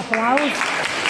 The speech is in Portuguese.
Aplausos.